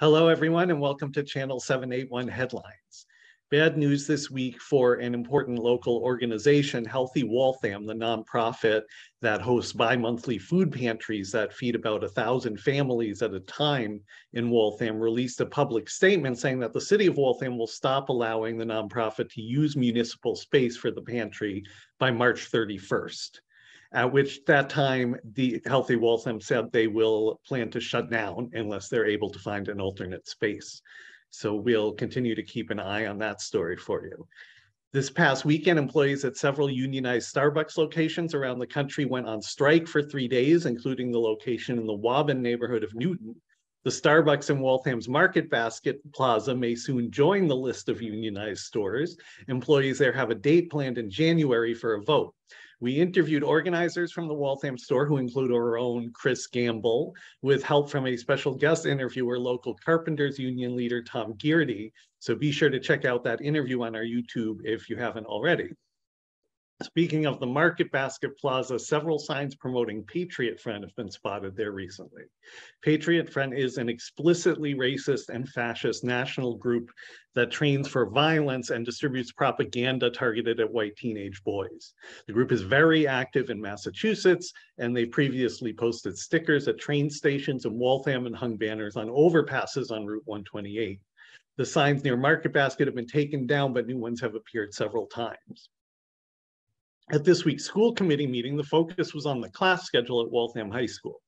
Hello, everyone, and welcome to Channel 781 Headlines. Bad news this week for an important local organization, Healthy Waltham, the nonprofit that hosts bi-monthly food pantries that feed about a thousand families at a time in Waltham, released a public statement saying that the city of Waltham will stop allowing the nonprofit to use municipal space for the pantry by March 31st at which that time the Healthy Waltham said they will plan to shut down unless they're able to find an alternate space. So we'll continue to keep an eye on that story for you. This past weekend, employees at several unionized Starbucks locations around the country went on strike for three days, including the location in the Waban neighborhood of Newton. The Starbucks in Waltham's Market Basket Plaza may soon join the list of unionized stores. Employees there have a date planned in January for a vote. We interviewed organizers from the Waltham store who include our own Chris Gamble with help from a special guest interviewer, local carpenters union leader Tom Gearty. So be sure to check out that interview on our YouTube if you haven't already. Speaking of the Market Basket Plaza, several signs promoting Patriot Front have been spotted there recently. Patriot Front is an explicitly racist and fascist national group that trains for violence and distributes propaganda targeted at white teenage boys. The group is very active in Massachusetts, and they previously posted stickers at train stations in Waltham and hung banners on overpasses on Route 128. The signs near Market Basket have been taken down, but new ones have appeared several times. At this week's school committee meeting, the focus was on the class schedule at Waltham High School.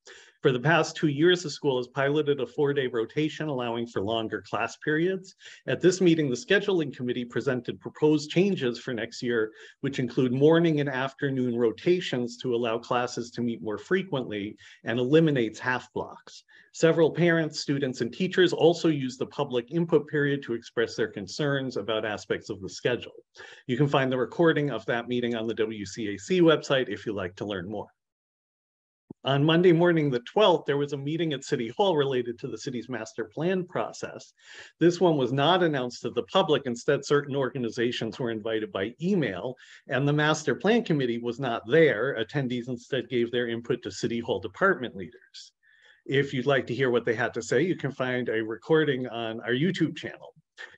For the past two years, the school has piloted a four-day rotation, allowing for longer class periods. At this meeting, the scheduling committee presented proposed changes for next year, which include morning and afternoon rotations to allow classes to meet more frequently and eliminates half blocks. Several parents, students, and teachers also use the public input period to express their concerns about aspects of the schedule. You can find the recording of that meeting on the WCAC website if you'd like to learn more. On Monday morning, the 12th, there was a meeting at City Hall related to the city's master plan process. This one was not announced to the public. Instead, certain organizations were invited by email, and the master plan committee was not there. Attendees instead gave their input to City Hall department leaders. If you'd like to hear what they had to say, you can find a recording on our YouTube channel.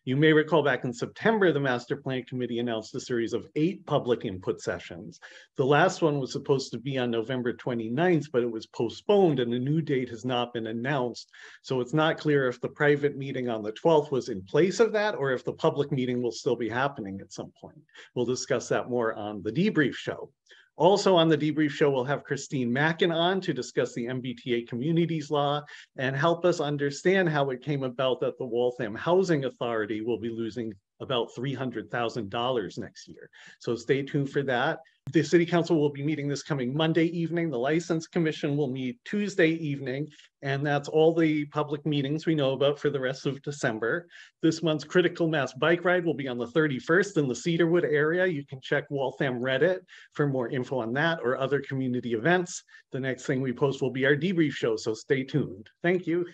You may recall back in September, the Master Plan Committee announced a series of eight public input sessions. The last one was supposed to be on November 29th, but it was postponed and a new date has not been announced. So it's not clear if the private meeting on the 12th was in place of that or if the public meeting will still be happening at some point. We'll discuss that more on the debrief show. Also on the debrief show, we'll have Christine Mackin on to discuss the MBTA communities law and help us understand how it came about that the Waltham Housing Authority will be losing about $300,000 next year. So stay tuned for that. The City Council will be meeting this coming Monday evening. The License Commission will meet Tuesday evening, and that's all the public meetings we know about for the rest of December. This month's Critical Mass Bike Ride will be on the 31st in the Cedarwood area. You can check Waltham Reddit for more info on that or other community events. The next thing we post will be our debrief show, so stay tuned. Thank you.